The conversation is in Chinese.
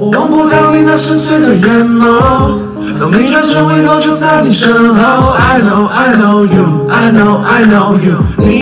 我忘不掉你那深邃的眼眸，当你转身回头，就在你身后。I know I know you, I know I know you，